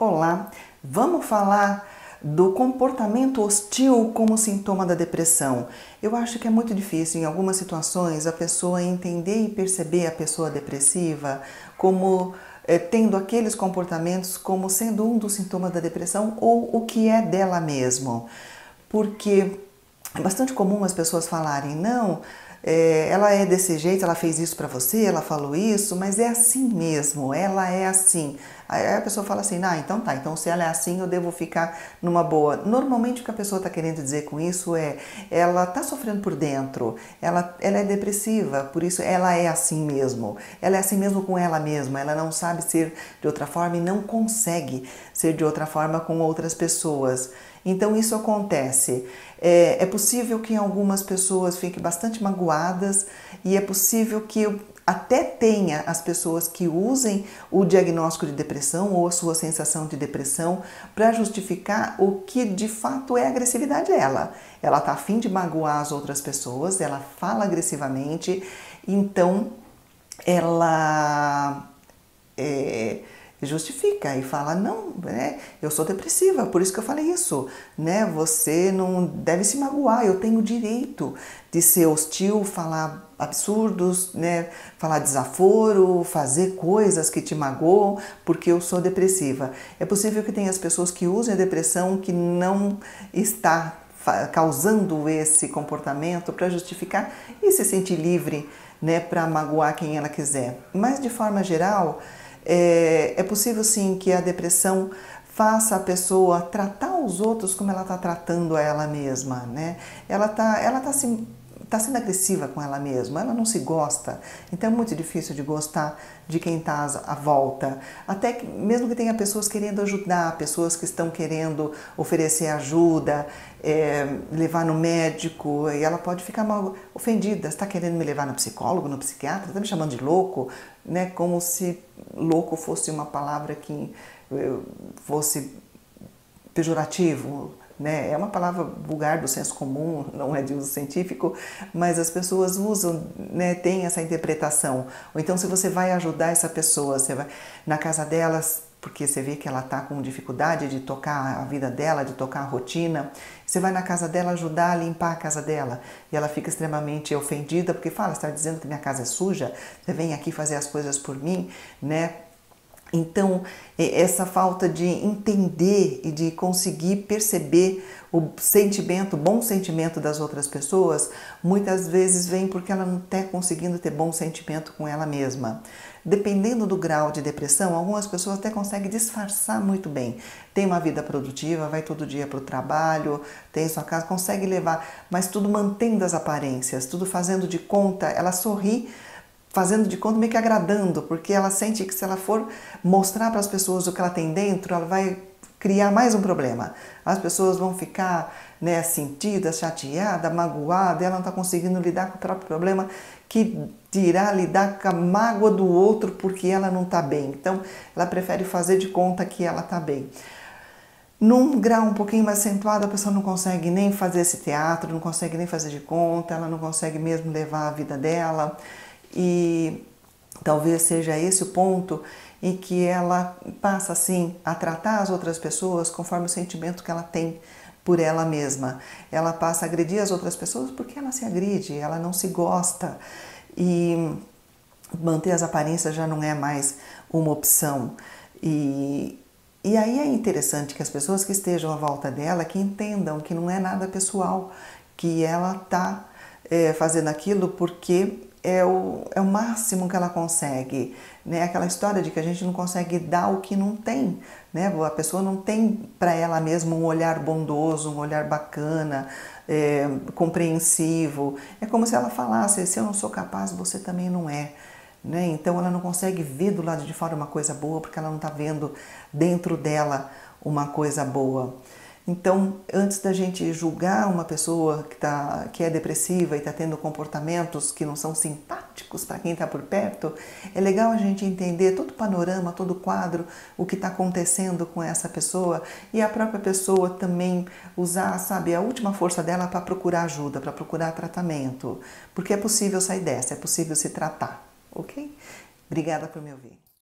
Olá, vamos falar do comportamento hostil como sintoma da depressão. Eu acho que é muito difícil em algumas situações a pessoa entender e perceber a pessoa depressiva como é, tendo aqueles comportamentos como sendo um dos sintomas da depressão ou o que é dela mesmo. Porque é bastante comum as pessoas falarem, não, é, ela é desse jeito, ela fez isso para você, ela falou isso, mas é assim mesmo, ela é assim. Aí a pessoa fala assim, ah, então tá, então se ela é assim eu devo ficar numa boa. Normalmente o que a pessoa está querendo dizer com isso é, ela está sofrendo por dentro, ela, ela é depressiva, por isso ela é assim mesmo. Ela é assim mesmo com ela mesma, ela não sabe ser de outra forma e não consegue ser de outra forma com outras pessoas. Então isso acontece. É, é possível que algumas pessoas fiquem bastante magoadas e é possível que até tenha as pessoas que usem o diagnóstico de depressão ou a sua sensação de depressão para justificar o que de fato é a agressividade dela. Ela está afim de magoar as outras pessoas, ela fala agressivamente, então ela. É, justifica e fala não, né? Eu sou depressiva, por isso que eu falei isso, né? Você não deve se magoar. Eu tenho o direito de ser hostil, falar absurdos, né? Falar desaforo, fazer coisas que te magoam, porque eu sou depressiva. É possível que tenha as pessoas que usem a depressão que não está causando esse comportamento para justificar e se sentir livre, né? Para magoar quem ela quiser. Mas de forma geral é, é possível sim que a depressão faça a pessoa tratar os outros como ela está tratando a ela mesma, né? Ela está ela tá se está sendo agressiva com ela mesma, ela não se gosta, então é muito difícil de gostar de quem está à volta. Até que, mesmo que tenha pessoas querendo ajudar, pessoas que estão querendo oferecer ajuda, é, levar no médico, e ela pode ficar mal ofendida. Está querendo me levar no psicólogo, no psiquiatra? Está me chamando de louco? Né? Como se louco fosse uma palavra que eh, fosse pejorativo né? É uma palavra vulgar do senso comum, não é de uso científico, mas as pessoas usam, né? Tem essa interpretação. Ou então, se você vai ajudar essa pessoa, você vai na casa delas, porque você vê que ela está com dificuldade de tocar a vida dela, de tocar a rotina, você vai na casa dela ajudar a limpar a casa dela e ela fica extremamente ofendida porque fala, está dizendo que minha casa é suja, você vem aqui fazer as coisas por mim, né? Então, essa falta de entender e de conseguir perceber o sentimento, o bom sentimento das outras pessoas, muitas vezes vem porque ela não está conseguindo ter bom sentimento com ela mesma. Dependendo do grau de depressão, algumas pessoas até conseguem disfarçar muito bem. Tem uma vida produtiva, vai todo dia para o trabalho, tem sua casa, consegue levar, mas tudo mantendo as aparências, tudo fazendo de conta, ela sorri fazendo de conta, meio que agradando, porque ela sente que se ela for mostrar para as pessoas o que ela tem dentro, ela vai criar mais um problema. As pessoas vão ficar né, sentidas, chateadas, magoadas, ela não está conseguindo lidar com o próprio problema, que dirá lidar com a mágoa do outro porque ela não está bem. Então, ela prefere fazer de conta que ela está bem. Num grau um pouquinho mais acentuado, a pessoa não consegue nem fazer esse teatro, não consegue nem fazer de conta, ela não consegue mesmo levar a vida dela. E talvez seja esse o ponto em que ela passa assim a tratar as outras pessoas conforme o sentimento que ela tem por ela mesma. Ela passa a agredir as outras pessoas porque ela se agride, ela não se gosta. E manter as aparências já não é mais uma opção. E, e aí é interessante que as pessoas que estejam à volta dela que entendam que não é nada pessoal, que ela está é, fazendo aquilo porque é o, é o máximo que ela consegue. Né? Aquela história de que a gente não consegue dar o que não tem. Né? A pessoa não tem para ela mesma um olhar bondoso, um olhar bacana, é, compreensivo. É como se ela falasse: se eu não sou capaz, você também não é. Né? Então ela não consegue ver do lado de fora uma coisa boa porque ela não está vendo dentro dela uma coisa boa. Então, antes da gente julgar uma pessoa que, tá, que é depressiva e está tendo comportamentos que não são simpáticos para quem está por perto, é legal a gente entender todo o panorama, todo o quadro, o que está acontecendo com essa pessoa e a própria pessoa também usar, sabe, a última força dela para procurar ajuda, para procurar tratamento, porque é possível sair dessa, é possível se tratar, ok? Obrigada por me ouvir.